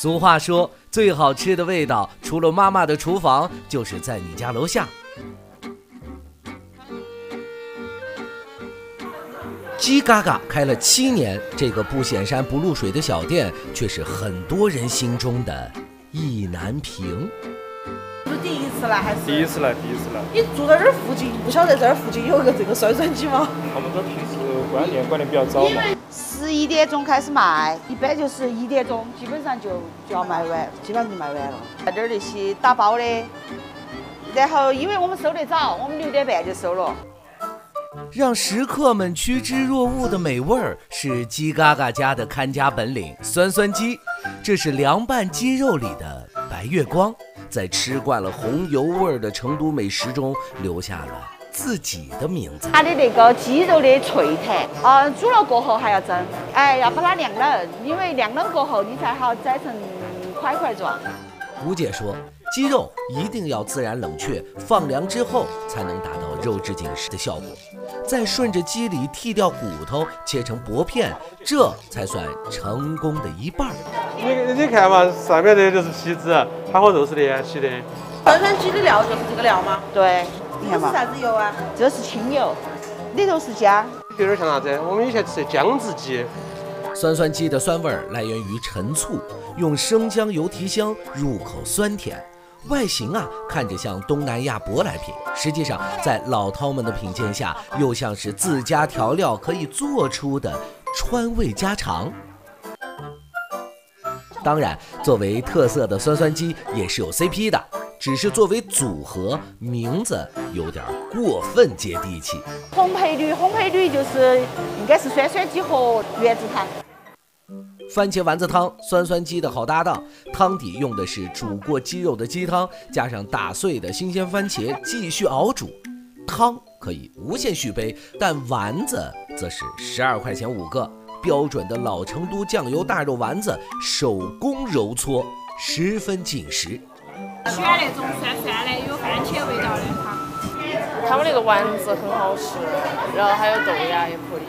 俗话说，最好吃的味道，除了妈妈的厨房，就是在你家楼下。鸡嘎嘎开了七年，这个不显山不露水的小店，却是很多人心中的意难平。是第一次来还是？第一次来，第一次来。你住在这儿附近，不晓得这儿附近有个这个酸酸鸡吗？他们这平时关店关的比较早嘛。十一点钟开始卖，一般就是一点钟，基本上就就要卖完，基本上就卖完了。在这儿那些打包的，然后因为我们收得早，我们六点半就收了。让食客们趋之若鹜的美味儿是鸡嘎嘎家的看家本领——酸酸鸡。这是凉拌鸡肉里的白月光，在吃惯了红油味儿的成都美食中留下了自己的名字。它的那个鸡肉的脆弹，啊，煮了过后还要蒸，哎，要把它晾冷，因为晾冷过后你才好宰成块块状。吴姐说，鸡肉一定要自然冷却，放凉之后才能达到肉质紧实的效果。再顺着鸡里剔掉骨头，切成薄片，这才算成功的一半。你你看嘛，上面这就是皮子，它和肉是连起的。酸酸鸡的料就是这个料吗？对，你看嘛。这是啥子油啊？这是清油，里头是姜。有点像啥子？我们以前吃姜汁鸡。酸酸鸡的酸味儿来源于陈醋，用生姜油提香，入口酸甜。外形啊，看着像东南亚舶来品，实际上在老饕们的品鉴下，又像是自家调料可以做出的川味家常。当然，作为特色的酸酸鸡也是有 CP 的，只是作为组合，名字有点过分接地气。红配绿，红配绿就是应该是酸酸鸡和原子汤。番茄丸子汤，酸酸鸡的好搭档。汤底用的是煮过鸡肉的鸡汤，加上打碎的新鲜番茄，继续熬煮。汤可以无限续杯，但丸子则是十二块钱五个，标准的老成都酱油大肉丸子，手工揉搓，十分紧实。选那种酸酸的、有番茄味道的哈。他们那个丸子很好吃，然后还有豆芽也可以。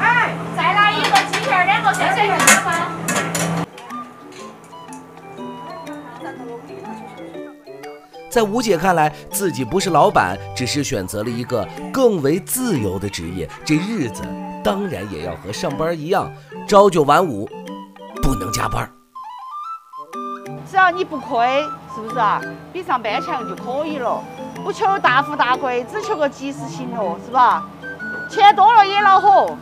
哎，再来一个鸡片，两个酸酸鸡吗？在吴姐看来，自己不是老板，只是选择了一个更为自由的职业。这日子当然也要和上班一样，朝九晚五，不能加班。只要你不亏，是不是啊？比上班强就可以了。不求大富大贵，只求个及时行乐，是吧？钱多了也恼火。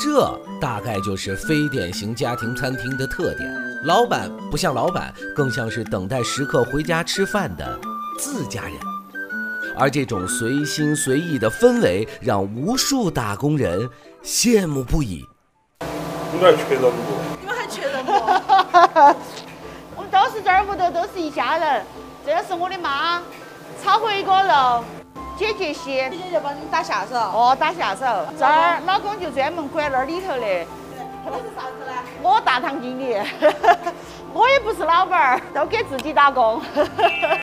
这大概就是非典型家庭餐厅的特点：老板不像老板，更像是等待食客回家吃饭的自家人。而这种随心随意的氛围，让无数打工人羡慕不已。你们还缺人不？你们还缺人不？我们都是这儿屋头，都是一家人。这是我的妈。炒回锅肉，姐姐些，姐姐就帮你们打下手。哦，打下手。这儿老公就专门管那儿里头的。我是啥子呢？我大堂经理，我也不是老板儿，都给自己打工。